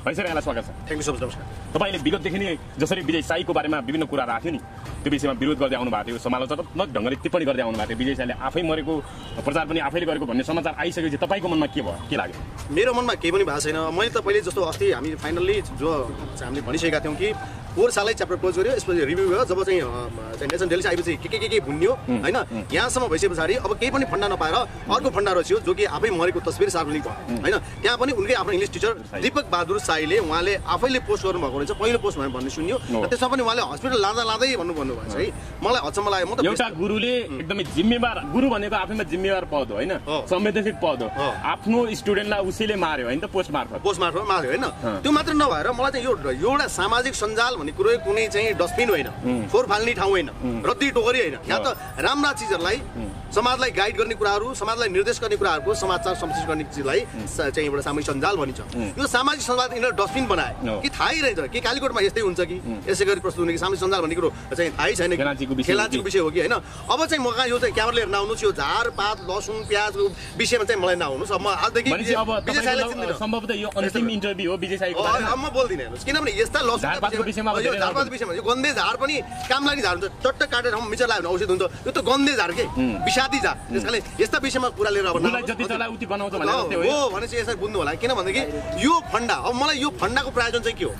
है सर यहाँलाई स्वागत छ। थ्याङ्क यू सो मच नमस्कार। तपाईँले विगतदेखि नै जसरी विजय साईको बारेमा विभिन्न कुरा राख्यो नि त्यो विषयमा विरोध गर्दै आउनु भएको थियो समालोचनात्मक ढङ्गले टिप्पणी गर्दै आउनु भएको थियो। विजय साईले आफै मरेको प्रचार पनि आफैले गरेको भन्ने समाचार आइसकेपछि तपाईँको मनमा के भयो के लाग्यो? मेरो मनमा केही पनि भएको छैन। मैले त पहिले जस्तो अस्ति हामी फाइनल्ली जो हामीले भनिसकेका थियौँ कि पोहोर सालै च्याप्टर क्लोज गर्यो यसपछि रिभ्यू भयो जब चाहिँ नेसन डेली आएपछि के के के के भुन्यो होइन? यहाँसम्म भइसके पछाडि अब केही पनि फन्डा नपाएर अर्को फन्डा रच्यो जो कि आफै मरेको तस्बिर सार्वजनिक भयो होइन? त्यहाँ पनि उनकै आफ्नो इङ्ग्लिस टिचर दीपक बहादुर साईले उहाँले आफैले पोस्ट गर्नुभएको रहेछ पहिलो पोस्ट भनेर भन्ने सुन्यो। र त्यसमा पनि उहाँले हस्पिटल लाँदा लाँदै भन्नु भन्नुभएको छ है। मलाई अचम्म लाग्यो म त एउटा गुरुले एकदमै जिम्मेवार गुरु भनेको आफैमा जिम्मेवार पद हो होइन। संवेदनशील पद हो। हो। आफ्नो स्टुडेन्टलाई उसैले मार्यो होइन त? पोस्ट मार्फत पोस्ट मार्फत मार्यो होइन त्यो मात्र नभएर मलाई चाहिँ यो एउटा सामाजिक सञ्जाल भन्ने कुरो कुनै चाहिँ डस्टबिन होइन। फोहोर फाल्ने ठाउँ होइन। रद्दी टोकरी होइन। यहाँ त राम्रा चिजहरूलाई समाजलाई गाइड गर्ने कुराहरू समाजलाई निर्देश गर्ने कुराहरूको समाचार संश्लेष गर्ने चिजलाई चाहिँ एउटा सामाजिक सञ्जाल भनिन्छ। यो सामाजिक सञ्जाल यिनीहरू डस्टबिन बनाए। कि थाहै रहेछ? कि कालीकोटमा यस्तै हुन्छ कि? यसै गरी प्रस्तुत हुने कि सामाजिक सञ्जाल भन्ने कुरो चाहिँ थाहै छैन कि? खेलाँचीको विषय हो कि? होइन? अब चाहिँ म कहाँ यो चाहिँ क्यामेरा लिएर नआउनुहोस् यो झारपात लसुन प्याजको विषयमा चाहिँ मलाई नआउनुहोस् अब म आजदेखि म बोल्दिनँ हेर्नुहोस्। किनभने यस्ता लसुन अब यो धेरै झारपातको विषयमा यो गन्धे झार पनि काम लागि झार हुन्छ चट्ट काटेर ठाउँमा मिचर लाग्यो भने औषध हुन्छ। यो त गन्धे झार के? विषादी झार। त्यस कारणले यस्ता विषयमा कुरा लिएर अब। जति चलाए उति बनाउँछ हो जस्तै हो। यो। हो भने चाहिँ यसरी बुझ्नु होला। किन भनेदेखि यो फन्डा अब मलाई यो फन्डाको प्रायोजन चाहिँ के हो।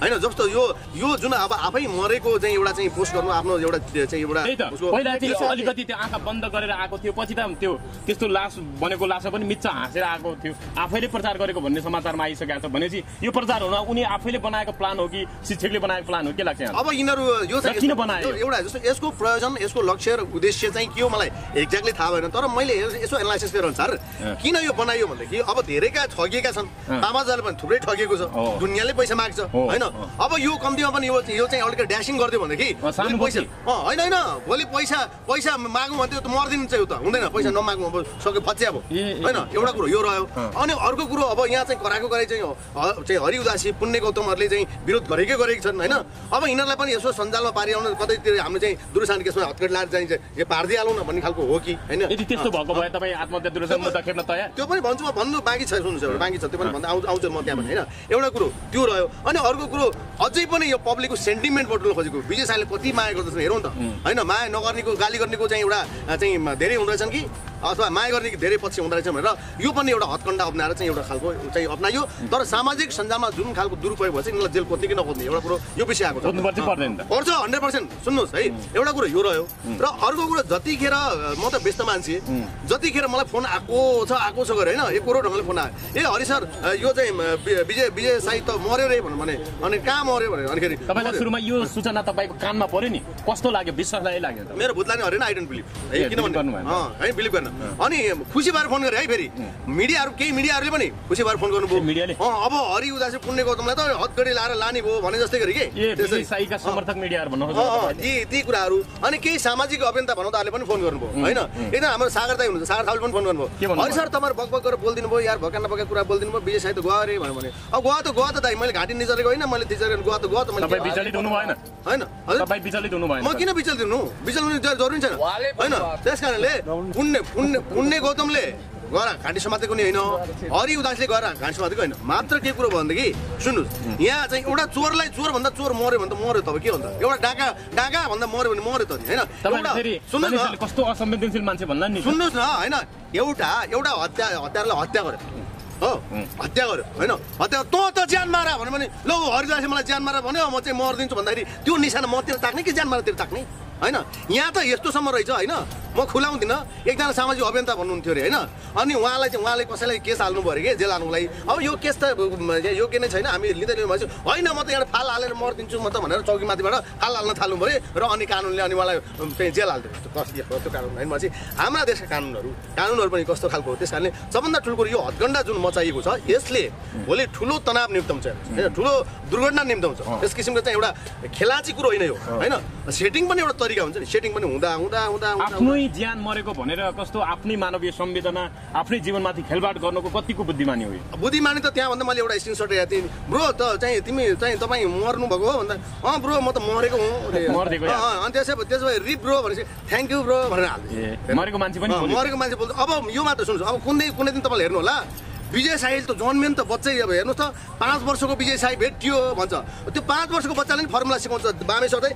होइन जस्तो यो यो जुन अब आफै मरेको चाहिँ एउटा चाहिँ पोस्ट गर्नु आफ्नो एउटा चाहिँ एउटा पहिला चाहिँ अलिकति त्यो आँखा बन्द गरेर आएको थियो। पछि त त्यो त्यस्तो लास बनेको लासमा पनि मिच्छ हाँसेर आएको थियो। आफैले प्रचार गरेको भन्ने समाचारमा आइसकेको छ। भनेपछि यो प्रचार हुन उनी आफैले बनाएको प्लान हो कि शिक्षकले बनाएको प्लान हो के लाग्छ? अब यिनीहरू यो चाहिँ किन बनायो? एउटा जस्तो यसको प्रयोजन यसको लक्ष्य र उद्देश्य चाहिँ के हो मलाई एक्ज्याक्टली थाहा भएन तर मैले यस- एनालाइसिस गरेर अनुसार किन यो बनायो भनेदेखि अब धेरैका ठगिएका छन्। तामाजाले पनि थुप्रै ठगेको छ। दुनियाँले पैसा माग्छ होइन। अब यो कम्तीमा पनि यो यो चाहिँ अलिकति ड्यासिङ गरिदियो भनेदेखि पैसा होइन होइन। भोलि पैसा पैसा मागौँ भने त्यो त मर्दिनु चाहिँ त हुँदैन पैसा नमागौँ अब सक्यो फच्या अब। होइन? एउटा कुरो यो रह्यो। अनि अर्को कुरो अब यहाँ चाहिँ कराएको कराई चाहिँ हरि उदासी पुण्य गौतमहरूले चाहिँ विरोध गरेकै गरेको छन् होइन? अब यिनीहरूलाई पनि यसो सञ्जालमा पारिआउन कतैतिर हामीले चाहिँ दुरुसान केसमा हतकट लाएर चाहिँ यो पारिदिइहालौँ न भन्ने खालको हो कि होइन? यदि त्यस्तो भएको भए तपाईँ आत्महत्या दुर्सन मुद्दा खेप्न तयार? त्यो पनि भन्छु म भन्नु बाँकी छ सुन्नुहोस् एउटा बाँकी छ त्यो पनि भन्दा आउँछ आउँछ म त्यहाँ भने होइन? एउटा कुरो त्यो रह्यो। अनि अर्को कुरो अझै पनि यो पब्लिकको सेन्टिमेन्ट बटुल्न खोजेको विजय साईले कति माया गर्दछन् हेरौँ त। होइन माया नगर्नेको गाली गर्नेको चाहिँ एउटा चाहिँ धेरै हुँदो रहेछन् कि? अथवा माया गर्नेको धेरै पछि हुँदो रहेछ भनेर यो पनि एउटा हत्कण्डा अप्नाएर चाहिँ एउटा खालको चाहिँ अप्नायो। तर सामाजिक सञ्जालमा जुन खालको दुरुपयोग भएछ यिनीहरूलाई जेल खोज्ने कि नखोज्ने एउटा कुरो यो विषय आएको? पर्छ हन्ड्रेड पर्सेन्ट। सुन्नुहोस् है एउटा कुरो यो रह्यो। र अर्को कुरो जतिखेर म त व्यस्त मान्छे जतिखेर मलाई फोन आएको छ आएको छ गरे होइन? एक करोड ढङ्गले फोन आयो। ए हरि सर यो चाहिँ विजय विजय साई त मऱ्यो रे भन्नु भने अनि कहाँ मऱ्यो भने अनिखेरि तपाईँलाई सुरुमा यो सूचना तपाईँको कानमा पर्यो नि। कस्तो लाग्यो? विश्वासलाई लाग्यो मेरो भूतलाई हरेन आई डोन्ट बिलिभ है किनभने गर्नु है बिलिभ गर्न अनि खुसी भएर फोन गरे है फेरि। मिडियाहरू केही मिडियाहरूले पनि खुसी भएर फोन गर्नुभयो। मिडियाले? अँ अब हरि उदासी पुण्य गौतमलाई त हतगडी लाएर लाने भयो भने जस्तै गरी के? समर्थक मिडियाहरू? ती ती कुराहरू। अनि केही सामाजिक अभियन्ता भनौँदाहरूले पनि फोन गर्नुभयो होइन? एकदम हाम्रो सागर दाई हुनुहुन्छ सागर थापाले पनि फोन के गर्नुभयो? अनि सर तपाईँहरू बक बक गरेर बोलिदिनु भयो यार भएका नभएका कुरा बोलिदिनु भयो विजय साई त गयो अरे भन्यो भने। अब गयो त गयो त दाइ मैले घाँटी निचरेको होइन मैले तिचरेको गयो त गयो त मैले तपाईँ विचलित हुनु भएन होइन विचलित हुनु भएन म किन विचल दिनु हुनु जर- जरुरी छैन। होइन त्यस कारणले पुण्य पुण्य गौतमले गएर घाँटी समातेको नि होइन। हरि उदासले गएर घाँटी समातेको होइन। मात्र के कुरो भनेदेखि सुन्नुहोस् यहाँ चाहिँ एउटा चोरलाई चोर भन्दा चोर मऱ्यो भने त मऱ्यो त अब के भन्दा एउटा डाका डाका भन्दा मऱ्यो भने मऱ्यो त नि होइन? सुन्नुहोस् न। होइन? एउटा एउटा हत्या हत्यारलाई हत्या गर्यो। हो? हत्या गर्यो होइन? हत्या तँ त ज्यान मार भन्यो भने ल हरिदासले मलाई ज्यान मार भन्यो म चाहिँ मरिदिन्छु भन्दाखेरि त्यो निशाना मतिर ताक्ने कि ज्यान मारतिर ताक्ने? होइन? यहाँ त यस्तोसम्म रहेछ होइन? म खुलाउँदिनँ। एकजना सामाजिक अभियन्ता भन्नुहुन्थ्यो अरे होइन? अनि उहाँलाई चाहिँ उहाँले कसैलाई केस हाल्नु पऱ्यो कि? जेल हाल्नुको लागि अब यो केस त योग्य नै छैन। हामी लिँदै लिनु भएपछि होइन म त यहाँ फाल हालेर मरिदिन्छु म त भनेर चौकीमाथिबाट फाल हाल्न थाल्नु पऱ्यो र अनि कानुनले अनि उहाँलाई चाहिँ जेल हालिदियो। त्यो कस्तो कस्तो कानुन होइन भनेपछि हाम्रा देशका कानुनहरू कानुनहरू पनि कस्तो खालको हो? त्यस कारणले सबभन्दा ठुलो कुरो यो हदगण्डा जुन मचाइएको छ यसले भोलि ठुलो तनाव निम्ताउँछ होइन ठुलो दुर्घटना निम्ताउँछ त्यस किसिमको चाहिँ एउटा खेलाची कुरो होइन यो होइन? सेटिङ पनि एउटा तरिका हुन्छ नि। सेटिङ पनि हुँदा हुँदा हुँदा हुँदा आफ्नै ज्यान मरेको भनेर कस्तो आफ्नै मानवीय संवेदना आफ्नै जीवनमाथि खेलबाड गर्नुको कतिको बुद्धिमानी हो? बुद्धिमानी त त्यहाँ भन्दा मैले एउटा स्क्रिनसट हेरेको थिएँ। ब्रो त चाहिँ तिमी चाहिँ तपाईँ मर्नु भएको हो भन्दा अँ ब्रो म त मरेको हुँ। अनि त्यसै त्यसो भए रिप ब्रो भनेपछि थ्याङ्क यू ब्रो भनेर हाल्दै मरेको मान्छे पनि। मरेको मान्छे बोल्छ अब यो मात्र सुन्नुहोस् अब कुनै कुनै दिन तपाईँले हेर्नु होला। विजय साई त जन्मेन त बच्चै अब हेर्नुहोस् त पाँच वर्षको विजय साई भेटियो भन्छ। त्यो पाँच वर्षको बच्चाले नि फर्मुला सिकाउँछ बामे सधैँ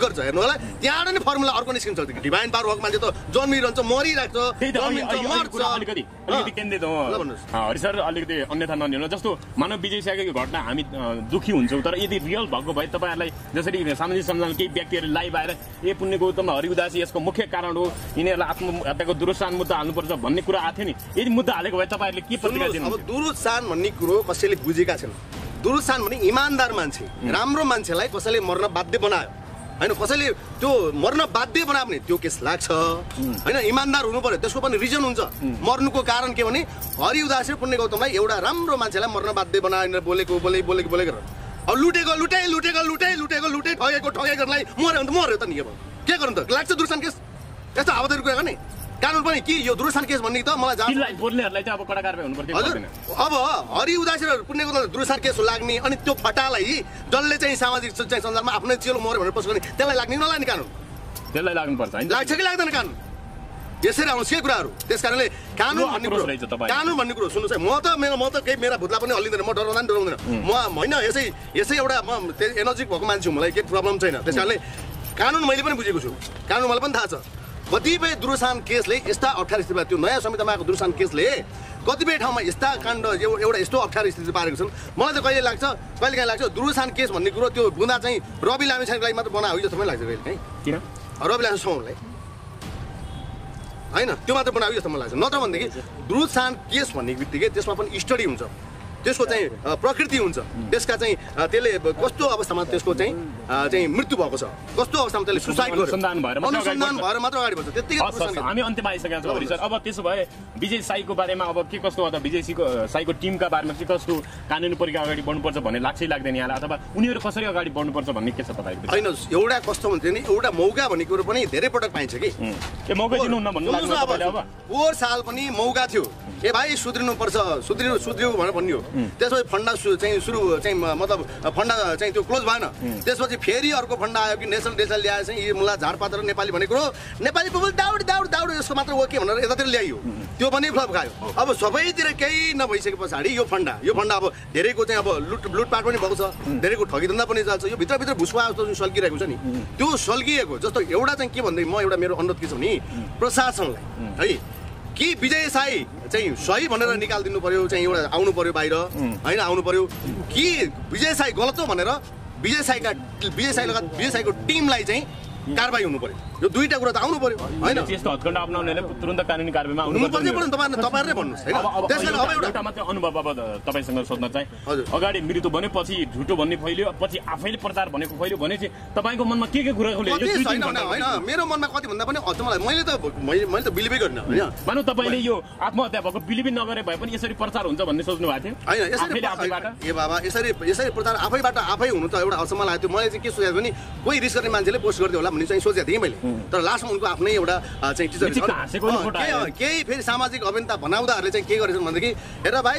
गर्छ हेर्नु होला। त्यहाँबाट नै फर्मुला अर्को निस्किन्छ डिभाइन पावर भएको मान्छे त जन्मिरहन्छ मरिरहेको छ हरि सर अलिकति अन्यथा नलिनु जस्तो मानव विजय साईको घटना हामी दुखी हुन्छौँ तर यदि रियल भएको भए तपाईँहरूलाई जसरी सामाजिक सञ्जाल केही व्यक्तिहरूले लाइभ आएर ए पुण्य गौतम हरि उदासी यसको मुख्य कारण हो यिनीहरूलाई आत्महत्याको दुरुस्तान मुद्दा हाल्नुपर्छ भन्ने कुरा आएको थियो नि। यदि मुद्दा हालेको भए तपाईँहरूले के प्रतिक्रिया दिनु दुरुत्सान भन्ने कुरो कसैले बुझेका छैन। दुरुत्सान भने इमान्दार मान्छे राम्रो मान्छेलाई कसैले मर्न बाध्य बनायो। होइन कसैले त्यो मर्न बाध्य बनायो भने त्यो केस लाग्छ। होइन इमान्दार हुनु पर्यो। त्यसको पनि रिजन हुन्छ। मर्नुको कारण के भने हरि उदासी पुण्य गौतमलाई एउटा राम्रो मान्छेलाई मर्न बाध्य बनाएर बोलेको बोले बोलेको बोलेको अब लुटेको लुटे लुटेको लुटे लुटेको लुटे ठगेको ठगेकोलाई मऱ्यो भने त मऱ्यो त नि अब। के गर्नु त? लाग्छ दुरुस्तान केस? यस्तो हावादारी कुरा गर्ने। कानुन पनि के यो दुरुस्तान केस भन्ने त मलाई तिनलाई बोल्नेहरूलाई चाहिँ अब कडा कारवाही हुनुपर्थ्यो हजुर। अब हरि उदासी र पुण्यको दुरुसार केस लाग्ने अनि त्यो फटालाई जसले चाहिँ सामाजिक सञ्जालमा आफ्नै चेलो मऱ्यो भनेर गर्ने त्यसलाई लाग्ने नलाग्ने कानुन? त्यसलाई लाग्नुपर्छ लाग्छ कि लाग्दैन कानुन? यसरी आउँछ के कुराहरू। त्यस कारणले कानुन भन्ने कुरो। कानुन भन्ने कुरो सुन्नुहोस् है। म त मेरो म त केही मेरा भुत्ला पनि हल्लिँदैन म डराउँदैन। डराउँदैन म होइन यसै यसै एउटा म एनर्जिक भएको मान्छे हुँ मलाई केही प्रब्लम छैन। त्यस कारणले कानुन मैले पनि बुझेको छु। कानुन मलाई पनि थाहा छ। कतिपय दुरुसान केसले यस्ता अप्ठ्यारो स्थितिमा त्यो नयाँ संहितामा आएको दुरुसान केसले कतिपय ठाउँमा यस्ता काण्ड एउ- एउटा यस्तो अप्ठ्यारो स्थिति पारेको छन्। मलाई त कहिले लाग्छ कहिले काहीँ लाग्छ दुरुसान केस भन्ने कुरो त्यो बुँदा चाहिँ रवि लामिछानेको लागि मात्र बनायो जस्तो पनि लाग्छ कहिले काहीँ किन? रवि लामिछाउलाई होइन त्यो मात्र बनायो जस्तो मलाई लाग्छ। नत्र भनेदेखि दुरुसान केस भन्ने बित्तिकै त्यसमा पनि स्टडी हुन्छ। त्यसको चाहिँ प्रकृति हुन्छ। त्यसका चाहिँ त्यसले कस्तो अवस्थामा त्यसको चाहिँ चाहिँ मृत्यु भएको छ? कस्तो अवस्थामा त्यसले सुसाइड गर्यो? अनुसन्धान भएर मात्र अगाडि अनुसन्धान बढ्छ। भएर मात्र अगाडि बढ्छ। त्यतिकै। हामी अन्त्यमा आइसकेका छौँ सर अब त्यसो भए विजय साईको बारेमा अब के कस्तो अथवा विजय साईको साईको टिमका बारेमा के कस्तो कानुनी प्रक्रिया अगाडि बढ्नुपर्छ भन्ने लाग्छै लाग्दैन यहाँलाई अथवा उनीहरू कसरी अगाडि बढ्नुपर्छ भन्ने के छ तपाईँको होइन एउटा कस्तो हुन्छ नि एउटा मौका भन्ने कुरो पनि धेरै पटक पाइन्छ कि। ए मौका दिनुहुन्न भन्नु अब पोहोर साल पनि मौका थियो। ए भाइ सुध्रिनु पर्छ सुध्रिनु सुध्रियो भनेर भन्ने हो त्यसपछि फन्डा चाहिँ सुरु चाहिँ मतलब फन्डा चाहिँ त्यो क्लोज भएन। त्यसपछि फेरि अर्को फन्डा आयो कि नेसनल डेसनल ल्याए चाहिँ यी मुला झारपात र नेपाली भनेको कुरो। नेपाली पिपल दाउड दाउड दाउड यसको मात्र हो के भनेर यतातिर ल्याइयो। त्यो पनि फ्लप खायो। अब सबैतिर केही नभइसके पछाडि यो फन्डा यो फन्डा अब धेरैको चाहिँ अब लुट लुटपाट पनि भएको छ। धेरैको ठगी धन्दा पनि चल्छ यो भित्रभित्र भुसुवा जस्तो जुन सल्किरहेको छ नि त्यो सल्किएको जस्तो एउटा चाहिँ के भन्दै म एउटा मेरो अनुरोध के छ भने प्रशासनलाई है कि विजय साई चाहिँ सही भनेर निकालिदिनु पर्यो चाहिँ एउटा आउनु पर्यो बाहिर। होइन आउनु पर्यो। कि विजय साई गलत हो भनेर विजय साईका विजय साई लगायत विजय साईको टिमलाई चाहिँ कारवाही हुनु पर्यो यो दुईटा कुरा त आउनु पर्यो होइन? यस्तो हत्कण्ड अप्नाउनेले तुरन्त कानुनी कारवाहीमा हुनु पर्छ आउनुपर्छ पनि तपाईँहरूले भन्नुहोस् होइन? त्यस कारण अब एउटा मात्रै अनुभव अब तपाईँसँग सोध्न चाहे। हजुर। अगाडि मृत्यु भन्यो पछि झुटो भन्ने फैल्यो पछि आफैले प्रचार भनेको फैल्यो भनेपछि तपाईँको मनमा के के कुरा भने होइन? मेरो मनमा कति भन्दा पनि अझ मलाई मैले त मैले त बिलिभै गरिनँ होइन? मानव तपाईँले यो आत्महत्या भएको बिलिभी नगरे भए पनि यसरी प्रचार हुन्छ भन्ने सोच्नु भएको थियो। होइन यसरी ए बाबा यसरी यसरी प्रचार आफैबाट आफै हुनु त एउटा अचम्म लाग्यो त्यो मैले चाहिँ के सोचेको भने कोही रिस गर्ने मान्छेले पोस्ट गरिदियो होला। भन्ने चाहिँ सोचेको थिएँ मैले। तर लास्टमा उनको आफ्नै एउटा चाहिँ टिचर। केही फेरि सामाजिक अभियन्ता बनाउँदाहरूले चाहिँ के गरेछन् भनेदेखि हेर भाइ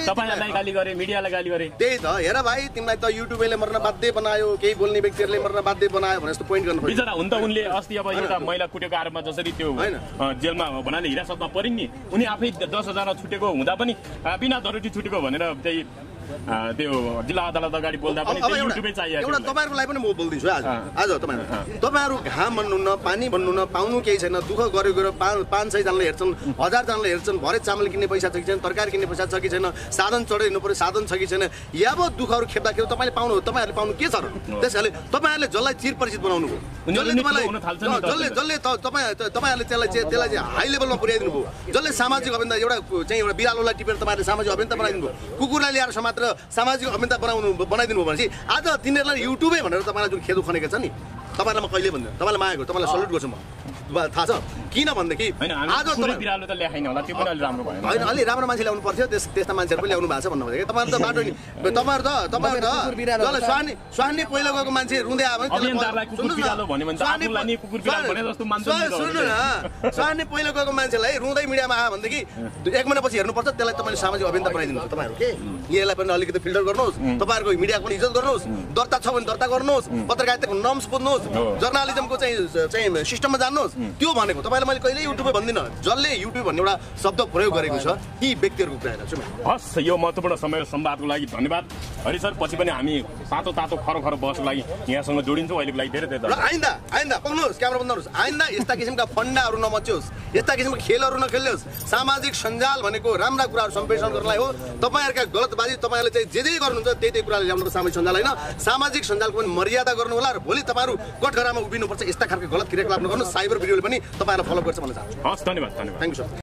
गाली गरे मिडियालाई गाली गरे। त्यही त हेर भाइ तिमीलाई त युट्युबले मर्न बाध्य बनायो केही बोल्ने व्यक्तिहरूले मर्न बाध्य बनायो भने जस्तो पोइन्ट गर्नु बिचरा हुन त उनले अस्ति अब एउटा महिला कुटेको आरोपमा जसरी त्यो होइन। जेलमा भन्नाले हिरासतमा परिन् नि उनी आफै दस हजार छुटेको हुँदा पनि बिना धरोटी छुटेको भनेर त्यही त्यो जिल्ला अदालत अगाडि बोल्दा पनि एउटा तपाईँहरूको लागि पनि म बोल्दैछु आज। आज तपाईँहरू तपाईँहरू घाम भन्नुहुन्न पानी भन्नुहुन्न पाउनु केही छैन दुःख गऱ्यो गएर पाँच पाँच सयजनाले हेर्छन् हजारजनाले हेर्छन् भरे चामल किन्ने पैसा छ कि छैन तरकारी किन्ने पैसा छ कि छैन साधन चढाइदिनु पर्यो साधन छ कि छैन यावत दुःखहरू खेप्दाखेरि तपाईँले पाउनु तपाईँहरूले पाउनु के छ र त्यस कारणले तपाईँहरूले जसलाई चिर परिचित बनाउनु भयो जसले नि नि जसले तपाईँ तपाईँहरूले त्यसलाई चाहिँ त्यसलाई चाहिँ हाई लेभलमा पुर्याइदिनु भयो जसले सामाजिक अभियन्ता एउटा चाहिँ एउटा बिरालोलाई टिपेर तपाईँहरूले सामाजिक अभियन्ता बनाइदिनु भयो कुकुरलाई ल्याएर समातेर सामाजिक अभियन्ता बनाउनु बनाइदिनु भयो भनेपछि आज तिनीहरूलाई युट्युबै भनेर तपाईँलाई जुन खेदो खनेको छ नि तपाईँलाई म कहिले भन्दैन? तपाईँलाई माया गर्छु तपाईँलाई सल्युट गर्छु म। थाहा छ। किन भनेदेखि होइन आज बिरालो त ल्याएन होला त्यो पनि अलिक राम्रो भएन होइन अलि राम्रो मान्छे ल्याउनु पर्थ्यो त्यस त्यस्ता मान्छेहरू पनि ल्याउनु भएको छ भन्नु खोजेको तपाईँहरू त बाटो नि तपाईँहरू त तपाईँहरू त स्वानी स्वानी पहिला गएको मान्छे रुँदै आयो भने त्यसलाई अभियन्ताहरूलाई कुकुर सुन्नुहोस् न, बिरालो भन्यो भने त स्वानी आफूलाई नि कुकुर बिरालो भने जस्तो मान्छ नि त सुन्नु न। स्वानी पहिला गएको मान्छेलाई रुँदै मिडियामा आयो भनेदेखि एक महिनापछि हेर्नुपर्छ त्यसलाई तपाईँले सामाजिक अभियन्ता बनाइदिनुहुन्छ तपाईँहरू के? यसलाई पनि अलिकति फिल्टर गर्नुहोस्। तपाईँहरूको मिडियाको पनि इज्जत गर्नुहोस्। दर्ता छ भने दर्ता गर्नुहोस्। पत्रकारिताको नर्म्स बुझ्नुहोस्। जर्नालिजमको चाहिँ चाहिँ सिस्टममा जान्नुहोस्। त्यो भनेको तपाईँलाई मैले कहिल्यै युट्युबमा भन्दिनँ। जसले युट्युब भन्ने एउटा शब्द प्रयोग गरेको छ ती व्यक्तिहरूको कुरा हेर्छु म हस् यो महत्त्वपूर्ण समय संवादको लागि धन्यवाद। हरि सर पछि पनि हामी तातो तातो खरो खरो बहसको लागि यहाँसँग जोडिन्छौँ अहिलेको लागि धेरै धेरै आइन्दा आइन्दा पाउनुहोस् क्यामेरा बन्नुहोस् आइन्दा यस्ता किसिमका फन्डाहरू नमच्योस् यस्ता किसिमका खेलहरू नखेल्नुहोस् सामाजिक सञ्जाल भनेको राम्रा कुराहरू सम्प्रेषण गर्नलाई हो। तपाईँहरूका गलतबाजी तपाईँहरूले चाहिँ जे जे गर्नुहुन्छ त्यही त्यही कुराले ल्याउनुको सामाजिक सञ्जाल होइन। सामाजिक सञ्जालको पनि मर्यादा गर्नु होला र भोलि तपाईँहरू कठघरामा उभिनुपर्छ यस्ता खालको गलत क्रियाकलाप नगर्नु साइबर भिडियोले पनि तपाईँहरूलाई फलो गर्छ भन्न चाहन्छु। हस् धन्यवाद धन्यवाद। Thank you sir